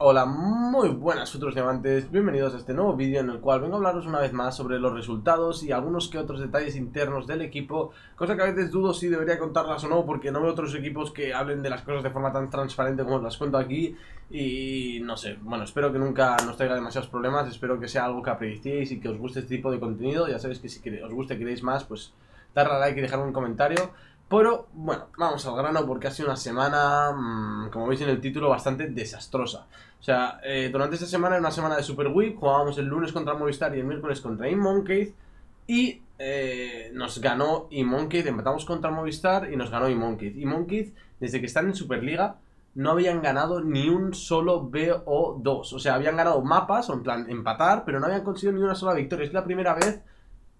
Hola, muy buenas futuros diamantes, bienvenidos a este nuevo vídeo en el cual vengo a hablaros una vez más sobre los resultados y algunos que otros detalles internos del equipo, cosa que a veces dudo si debería contarlas o no porque no veo otros equipos que hablen de las cosas de forma tan transparente como las cuento aquí y no sé, bueno, espero que nunca nos traiga demasiados problemas, espero que sea algo que apreciéis y que os guste este tipo de contenido, ya sabéis que si os guste queréis más, pues darle a like y dejarme un comentario pero bueno, vamos al grano porque ha sido una semana, mmm, como veis en el título, bastante desastrosa. O sea, eh, durante esta semana era una semana de Super Week, jugábamos el lunes contra Movistar y el miércoles contra Inmonkey y eh, nos ganó Inmonkey, empatamos contra Movistar y nos ganó Inmonkey. Inmonkey, desde que están en Superliga, no habían ganado ni un solo BO2. O sea, habían ganado mapas, o en plan empatar, pero no habían conseguido ni una sola victoria. Es la primera vez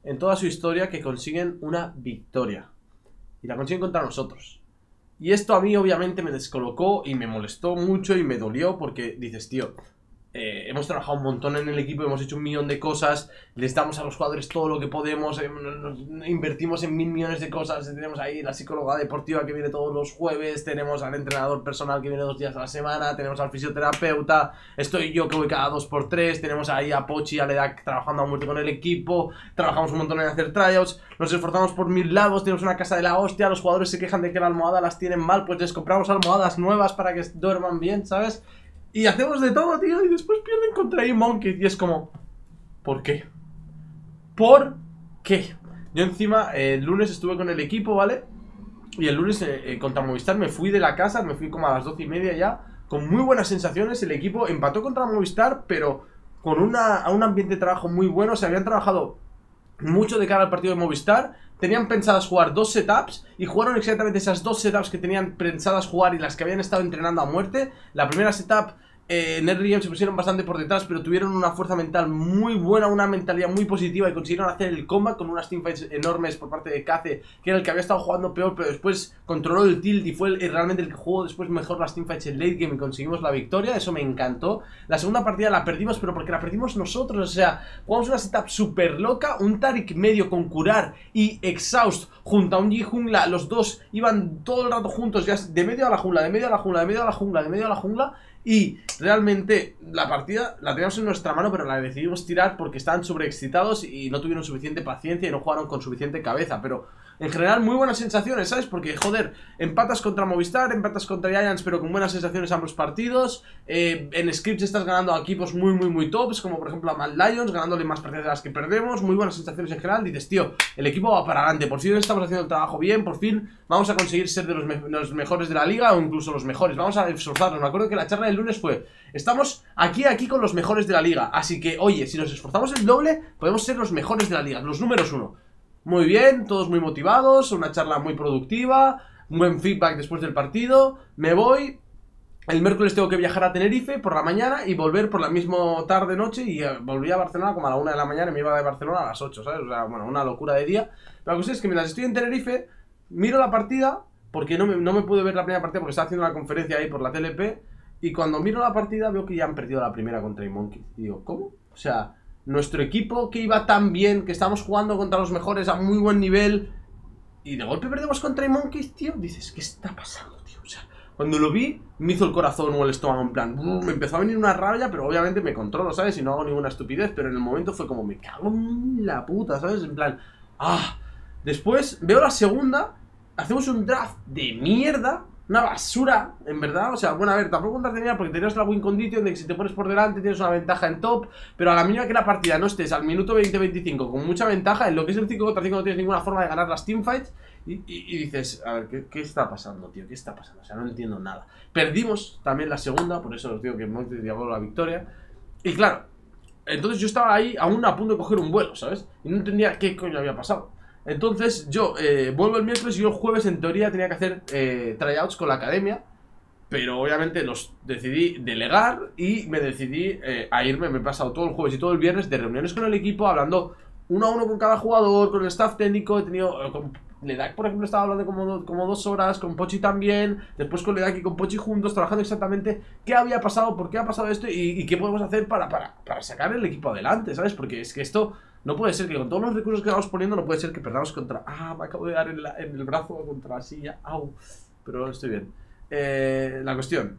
en toda su historia que consiguen una victoria y la consiguen contra nosotros. Y esto a mí obviamente me descolocó y me molestó mucho y me dolió porque dices, tío, eh, hemos trabajado un montón en el equipo, hemos hecho un millón de cosas, les damos a los jugadores todo lo que podemos, eh, invertimos en mil millones de cosas, tenemos ahí la psicóloga deportiva que viene todos los jueves, tenemos al entrenador personal que viene dos días a la semana, tenemos al fisioterapeuta, estoy yo que voy cada dos por tres, tenemos ahí a Pochi a Ledak trabajando a muerte con el equipo, trabajamos un montón en hacer tryouts, nos esforzamos por mil lados, tenemos una casa de la hostia, los jugadores se quejan de que la almohada las tienen mal, pues les compramos almohadas nuevas para que duerman bien, ¿sabes? Y hacemos de todo, tío, y después pierden contra E-Monkey. Y es como, ¿por qué? ¿Por qué? Yo encima, el lunes estuve con el equipo, ¿vale? Y el lunes eh, eh, contra Movistar me fui de la casa, me fui como a las doce y media ya, con muy buenas sensaciones. El equipo empató contra Movistar, pero con una, un ambiente de trabajo muy bueno. Se habían trabajado mucho de cara al partido de Movistar tenían pensadas jugar dos setups y jugaron exactamente esas dos setups que tenían pensadas jugar y las que habían estado entrenando a muerte. La primera setup eh, NetRealm se pusieron bastante por detrás, pero tuvieron una fuerza mental muy buena, una mentalidad muy positiva y consiguieron hacer el combat con unas teamfights enormes por parte de Kaze, que era el que había estado jugando peor, pero después controló el tilt y fue realmente el que jugó después mejor las teamfights en late game y conseguimos la victoria, eso me encantó. La segunda partida la perdimos, pero porque la perdimos nosotros, o sea, jugamos una setup súper loca, un Tarik medio con curar y exhaust junto a un Yi jungla, los dos iban todo el rato juntos, ya de medio a la jungla, de medio a la jungla, de medio a la jungla, de medio a la jungla y realmente la partida la teníamos en nuestra mano, pero la decidimos tirar porque estaban sobreexcitados y no tuvieron suficiente paciencia y no jugaron con suficiente cabeza. Pero en general, muy buenas sensaciones, ¿sabes? Porque, joder, empatas contra Movistar, empatas contra Giants, pero con buenas sensaciones ambos partidos. Eh, en scripts estás ganando a equipos muy, muy, muy tops, como por ejemplo a Mad Lions, ganándole más partidas de las que perdemos. Muy buenas sensaciones en general. Dices, tío, el equipo va para adelante. Por fin estamos haciendo el trabajo bien, por fin vamos a conseguir ser de los, los mejores de la liga o incluso los mejores. Vamos a esforzarnos. Me acuerdo que la charla del lunes fue: estamos aquí, aquí con los mejores de la liga. Así que, oye, si nos esforzamos el doble, podemos ser los mejores de la liga, los números uno. Muy bien, todos muy motivados, una charla muy productiva, un buen feedback después del partido. Me voy. El miércoles tengo que viajar a Tenerife por la mañana y volver por la misma tarde-noche y eh, volví a Barcelona como a la una de la mañana y me iba de Barcelona a las 8, ¿sabes? O sea, bueno, una locura de día. Pero la cuestión es que mientras estoy en Tenerife, miro la partida, porque no me, no me pude ver la primera partida porque estaba haciendo una conferencia ahí por la TLP, y cuando miro la partida veo que ya han perdido la primera contra Monkey. Y digo, ¿cómo? O sea, nuestro equipo que iba tan bien, que estábamos jugando contra los mejores a muy buen nivel, y de golpe perdemos contra Monkeys, tío, dices, ¿qué está pasando, tío? O sea, cuando lo vi, me hizo el corazón o el estómago en plan, me empezó a venir una rabia, pero obviamente me controlo, ¿sabes? Y no hago ninguna estupidez, pero en el momento fue como, me cago en la puta, ¿sabes? En plan, ah. Después veo la segunda, hacemos un draft de mierda, una basura, en verdad. O sea, bueno, a ver, tampoco te tenía porque tenías la win condition de que si te pones por delante tienes una ventaja en top, pero a la mínima que la partida no estés al minuto 20-25 con mucha ventaja, en lo que es el 5 contra 5 no tienes ninguna forma de ganar las teamfights. Y, y, dices, a ver, ¿qué, está pasando, tío? ¿Qué está pasando? O sea, no entiendo nada. Perdimos también la segunda, por eso os digo que Montes llevó la victoria. Y claro, entonces yo estaba ahí aún a punto de coger un vuelo, ¿sabes? Y no entendía qué coño había pasado. Entonces yo eh, vuelvo el miércoles y yo el jueves en teoría tenía que hacer eh, tryouts con la academia. Pero obviamente los decidí delegar y me decidí eh, a irme. Me he pasado todo el jueves y todo el viernes de reuniones con el equipo, hablando uno a uno con cada jugador, con el staff técnico. He tenido. Con Ledak, por ejemplo, estaba hablando como, como dos horas, con Pochi también. Después con Ledak y con Pochi juntos, trabajando exactamente qué había pasado, por qué ha pasado esto y, qué podemos hacer para, para, para sacar el equipo adelante, ¿sabes? Porque es que esto no puede ser que con todos los recursos que vamos poniendo, no puede ser que perdamos contra. Ah, me acabo de dar en, el brazo contra la silla. Au. Pero estoy bien. Eh, la cuestión.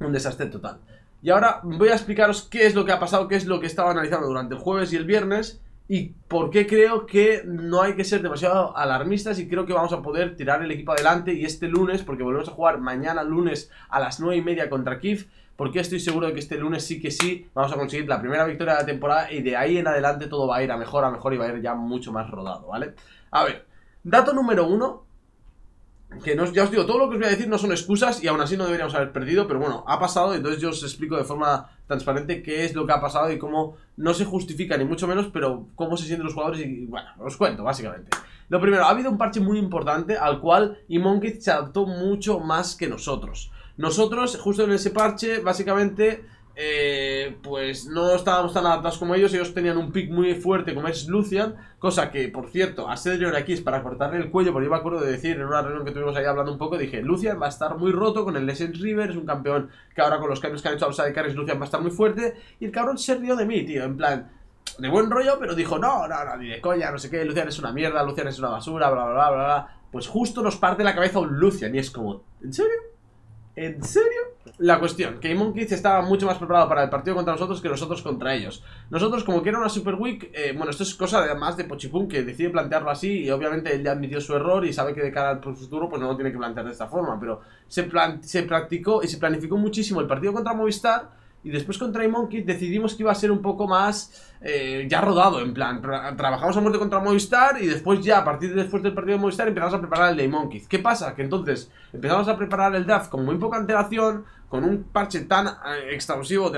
Un desastre total. Y ahora voy a explicaros qué es lo que ha pasado, qué es lo que he estado analizando durante el jueves y el viernes y por qué creo que no hay que ser demasiado alarmistas y creo que vamos a poder tirar el equipo adelante y este lunes, porque volvemos a jugar mañana lunes a las 9 y media contra Kiev, porque estoy seguro de que este lunes sí que sí vamos a conseguir la primera victoria de la temporada y de ahí en adelante todo va a ir a mejor, a mejor y va a ir ya mucho más rodado, ¿vale? A ver, dato número uno, que no, ya os digo, todo lo que os voy a decir no son excusas y aún así no deberíamos haber perdido, pero bueno, ha pasado, entonces yo os explico de forma transparente qué es lo que ha pasado y cómo no se justifica ni mucho menos, pero cómo se sienten los jugadores y bueno, os cuento básicamente. Lo primero, ha habido un parche muy importante al cual Monkey se adaptó mucho más que nosotros. Nosotros, justo en ese parche, básicamente eh, pues no estábamos tan adaptados como ellos. Ellos tenían un pick muy fuerte como es Lucian. Cosa que, por cierto, a Cedric aquí es para cortarle el cuello. Porque yo me acuerdo de decir en una reunión que tuvimos ahí hablando un poco. Dije, Lucian va a estar muy roto con el Legends River. Es un campeón que ahora con los cambios que han hecho a los Sidecarries, Lucian va a estar muy fuerte. Y el cabrón se rió de mí, tío. En plan, de buen rollo, pero dijo, no, no, no, ni de coña, no sé qué. Lucian es una mierda, Lucian es una basura, bla, bla, bla, bla. bla. Pues justo nos parte la cabeza un Lucian. Y es como, ¿en serio? ¿En serio? La cuestión, que Monkeys estaba mucho más preparado para el partido contra nosotros que nosotros contra ellos. Nosotros, como que era una Super Week, eh, bueno, esto es cosa de, más de Pochipun que decide plantearlo así y obviamente él ya admitió su error y sabe que de cara al futuro pues no lo tiene que plantear de esta forma, pero se, se practicó y se planificó muchísimo el partido contra Movistar y después contra Monkey decidimos que iba a ser un poco más eh, ya rodado, en plan, trabajamos a muerte contra Movistar y después ya, a partir de después del partido de Movistar, empezamos a preparar el de Monkey. ¿Qué pasa? Que entonces empezamos a preparar el draft con muy poca antelación, con un parche tan eh, extensivo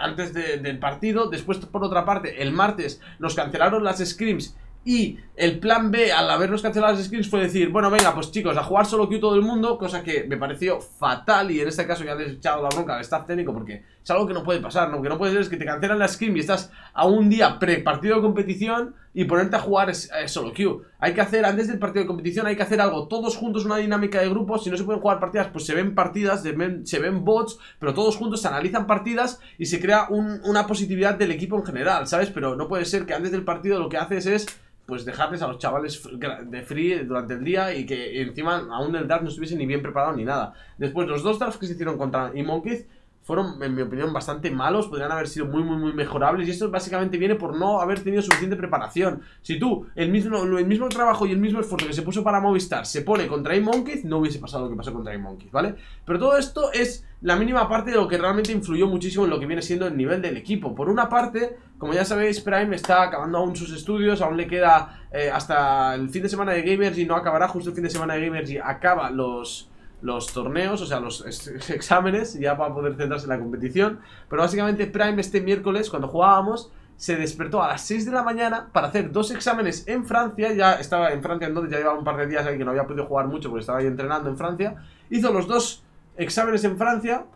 antes del partido, después por otra parte, el martes nos cancelaron las scrims y el plan B, al habernos cancelado las skins, fue decir, bueno, venga, pues chicos, a jugar solo Q todo el mundo, cosa que me pareció fatal y en este caso ya les he echado la bronca al staff técnico porque es algo que no puede pasar, ¿no? Que no puede ser es que te cancelan la skin y estás a un día pre-partido de competición y ponerte a jugar es, solo Q. Hay que hacer, antes del partido de competición, hay que hacer algo todos juntos, una dinámica de grupos. Si no se pueden jugar partidas, pues se ven partidas, se ven, se ven bots, pero todos juntos se analizan partidas y se crea una positividad del equipo en general, ¿sabes? Pero no puede ser que antes del partido lo que haces es pues dejarles a los chavales de free durante el día y que encima aún el draft no estuviese ni bien preparado ni nada. Después, los dos drafts que se hicieron contra Monkeys fueron, en mi opinión, bastante malos, podrían haber sido muy, muy, muy mejorables y esto básicamente viene por no haber tenido suficiente preparación. Si tú, el mismo, el mismo trabajo y el mismo esfuerzo que se puso para Movistar se pone contra Monkeys, no hubiese pasado lo que pasó contra Monkeys, ¿vale? Pero todo esto es la mínima parte de lo que realmente influyó muchísimo en lo que viene siendo el nivel del equipo. Por una parte, como ya sabéis, Prime está acabando aún sus estudios, aún le queda eh, hasta el fin de semana de Gamers y no acabará justo el fin de semana de Gamers y acaba los los torneos, o sea, los exámenes, ya para poder centrarse en la competición. Pero básicamente Prime este miércoles, cuando jugábamos, se despertó a las 6 de la mañana para hacer dos exámenes en Francia. Ya estaba en Francia entonces, ya llevaba un par de días ahí que no había podido jugar mucho porque estaba ahí entrenando en Francia. Hizo los dos exámenes en Francia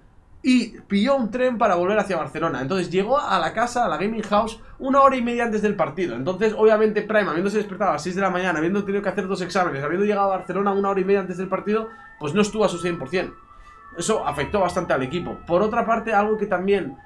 y pilló un tren para volver hacia Barcelona. Entonces llegó a la casa, a la Gaming House, una hora y media antes del partido. Entonces, obviamente, Prime, habiéndose despertado a las 6 de la mañana, habiendo tenido que hacer dos exámenes, habiendo llegado a Barcelona una hora y media antes del partido, pues no estuvo a su 100%. Eso afectó bastante al equipo. Por otra parte, algo que también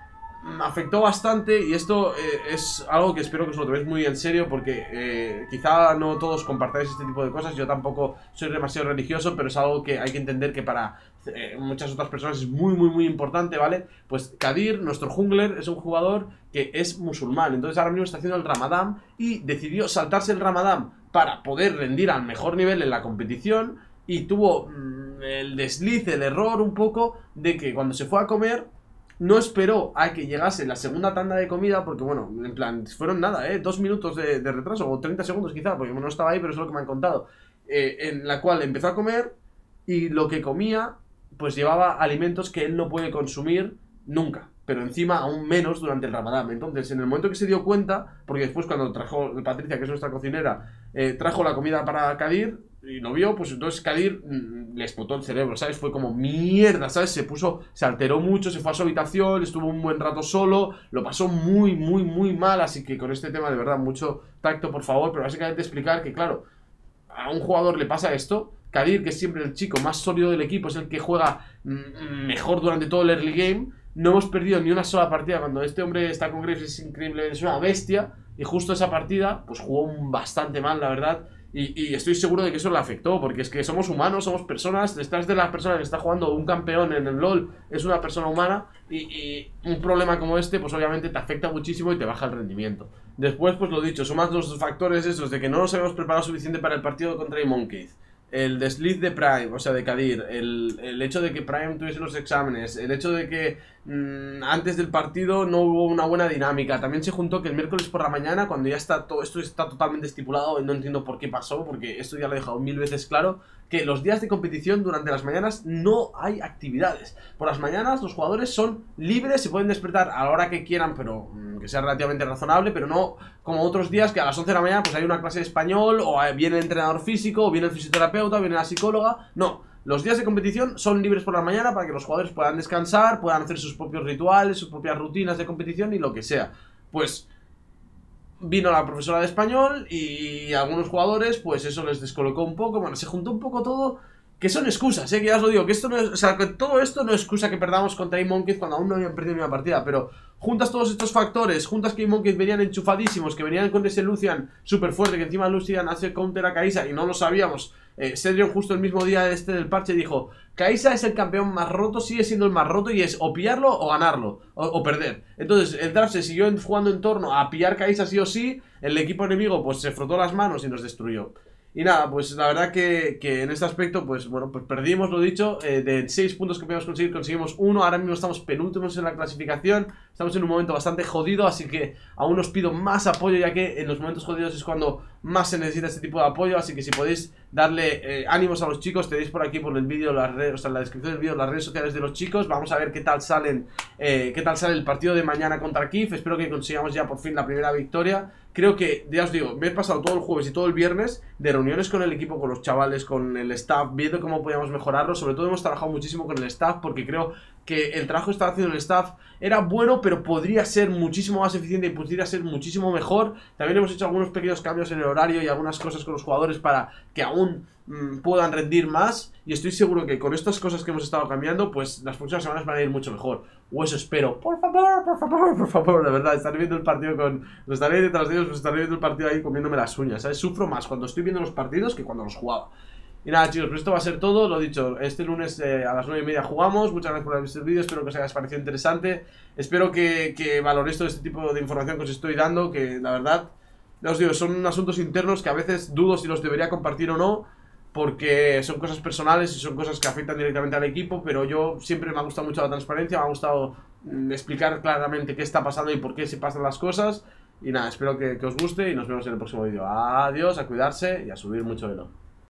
afectó bastante y esto eh, es algo que espero que os lo toméis muy en serio porque eh, quizá no todos compartáis este tipo de cosas, yo tampoco soy demasiado religioso, pero es algo que hay que entender que para eh, muchas otras personas es muy muy muy importante, ¿vale? Pues Kadir, nuestro jungler, es un jugador que es musulmán, entonces ahora mismo está haciendo el ramadán y decidió saltarse el ramadán para poder rendir al mejor nivel en la competición y tuvo mm, el desliz, el error un poco de que cuando se fue a comer no esperó a que llegase la segunda tanda de comida, porque bueno, en plan, fueron nada, ¿eh? Dos minutos de, retraso, o 30 segundos quizá, porque no estaba ahí, pero es lo que me han contado. Eh, en la cual empezó a comer y lo que comía, pues llevaba alimentos que él no puede consumir nunca, pero encima aún menos durante el ramadán. Entonces, en el momento que se dio cuenta, porque después cuando trajo Patricia, que es nuestra cocinera, eh, trajo la comida para Kadir, y lo vio, pues entonces Kadir mm, le explotó el cerebro, ¿sabes? Fue como mierda, ¿sabes? Se puso, se alteró mucho, se fue a su habitación, estuvo un buen rato solo, lo pasó muy, muy, muy mal, así que con este tema de verdad, mucho tacto, por favor, pero básicamente explicar que, claro, a un jugador le pasa esto, Kadir, que es siempre el chico más sólido del equipo, es el que juega mm, mejor durante todo el early game, no hemos perdido ni una sola partida cuando este hombre está con Graves, es increíble, es una bestia, y justo esa partida, pues jugó bastante mal, la verdad, Y, estoy seguro de que eso le afectó, porque es que somos humanos, somos personas, detrás de la persona que está jugando un campeón en el LOL es una persona humana y, un problema como este pues obviamente te afecta muchísimo y te baja el rendimiento. Después pues lo dicho, son más los factores esos de que no nos habíamos preparado suficiente para el partido contra Monkeys el desliz de Prime, o sea, de Kadir, el, el, hecho de que Prime tuviese los exámenes, el hecho de que antes del partido no hubo una buena dinámica. También se juntó que el miércoles por la mañana, cuando ya está todo esto está totalmente estipulado, no entiendo por qué pasó, porque esto ya lo he dejado mil veces claro, que los días de competición durante las mañanas no hay actividades. Por las mañanas los jugadores son libres, se pueden despertar a la hora que quieran, pero mm, que sea relativamente razonable, pero no como otros días que a las 11 de la mañana pues hay una clase de español, o eh, viene el entrenador físico, o viene el fisioterapeuta, o viene la psicóloga. No, los días de competición son libres por la mañana para que los jugadores puedan descansar, puedan hacer sus propios rituales, sus propias rutinas de competición y lo que sea. Pues vino la profesora de español y algunos jugadores, pues eso les descolocó un poco, bueno, se juntó un poco todo, que son excusas, ¿eh? que ya os lo digo, que esto no es, o sea, que todo esto no es excusa que perdamos contra A-Monkeys cuando aún no habían perdido una partida, pero juntas todos estos factores, juntas que A-Monkeys venían enchufadísimos, que venían con ese Lucian súper fuerte, que encima Lucian hace counter a Kaisa y no lo sabíamos, eh, justo el mismo día este del parche dijo, Kaisa es el campeón más roto, sigue siendo el más roto y es o pillarlo o ganarlo, o, perder. Entonces el draft se siguió jugando en torno a pillar Kaisa sí o sí, el equipo enemigo pues se frotó las manos y nos destruyó. Y nada, pues la verdad que, en este aspecto, pues bueno, pues perdimos, lo dicho, eh, de 6 puntos que podíamos conseguir, conseguimos uno, ahora mismo estamos penúltimos en la clasificación, estamos en un momento bastante jodido, así que aún os pido más apoyo, ya que en los momentos jodidos es cuando más se necesita este tipo de apoyo, así que si podéis darle eh, ánimos a los chicos, tenéis por aquí por el vídeo, las redes, o sea, en la descripción del vídeo, las redes sociales de los chicos, vamos a ver qué tal salen, eh, qué tal sale el partido de mañana contra Kif, espero que consigamos ya por fin la primera victoria, creo que, ya os digo, me he pasado todo el jueves y todo el viernes de reuniones con el equipo, con los chavales, con el staff, viendo cómo podíamos mejorarlo. Sobre todo hemos trabajado muchísimo con el staff porque creo que el trabajo que estaba haciendo el staff era bueno, pero podría ser muchísimo más eficiente y podría ser muchísimo mejor. También hemos hecho algunos pequeños cambios en el horario y algunas cosas con los jugadores para que aún mm, puedan rendir más. Y estoy seguro que con estas cosas que hemos estado cambiando, pues las próximas semanas van a ir mucho mejor. O eso espero. Por favor, por favor, por favor, de verdad. Estaré viendo el partido con. Lo estaré detrás de ellos, pues estaré viendo el partido ahí comiéndome las uñas, ¿sabes? Sufro más cuando estoy viendo los partidos que cuando los jugaba. Y nada chicos, pues esto va a ser todo, lo dicho, este lunes eh, a las 9 y media jugamos, muchas gracias por haber visto el vídeo, espero que os haya parecido interesante, espero que, que valoréis todo este tipo de información que os estoy dando, que la verdad, ya os digo, son asuntos internos que a veces dudo si los debería compartir o no, porque son cosas personales y son cosas que afectan directamente al equipo, pero yo siempre me ha gustado mucho la transparencia, me ha gustado mm, explicar claramente qué está pasando y por qué se pasan las cosas, y nada, espero que, que os guste y nos vemos en el próximo vídeo. Adiós, a cuidarse y a subir mucho velo.